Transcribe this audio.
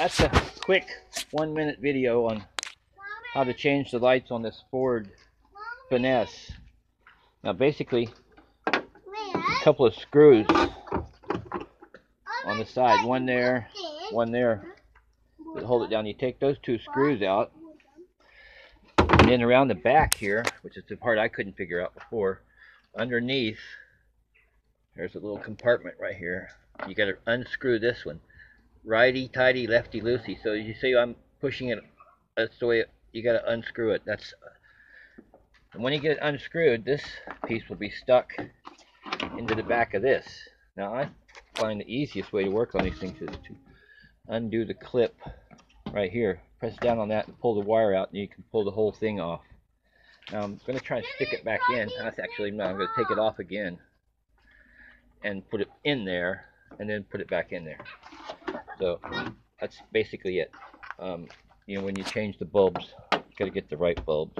that's a quick one minute video on how to change the lights on this Ford Fiesta. Now basically, a couple of screws on the side, one there, one there, that hold it down. You take those two screws out, and then around the back here, which is the part I couldn't figure out before, underneath, there's a little compartment right here. You got to unscrew this one righty tighty, lefty loosey. So you see I'm pushing it. That's the way you got to unscrew it. That's and when you get it unscrewed, this piece will be stuck into the back of this. Now I find the easiest way to work on these things is to undo the clip right here. Press down on that and pull the wire out, and you can pull the whole thing off. Now I'm going to try and stick it back in. That's actually no. I'm going to take it off again and put it in there, and then put it back in there. So that's basically it. Um, you know, when you change the bulbs, you got to get the right bulbs.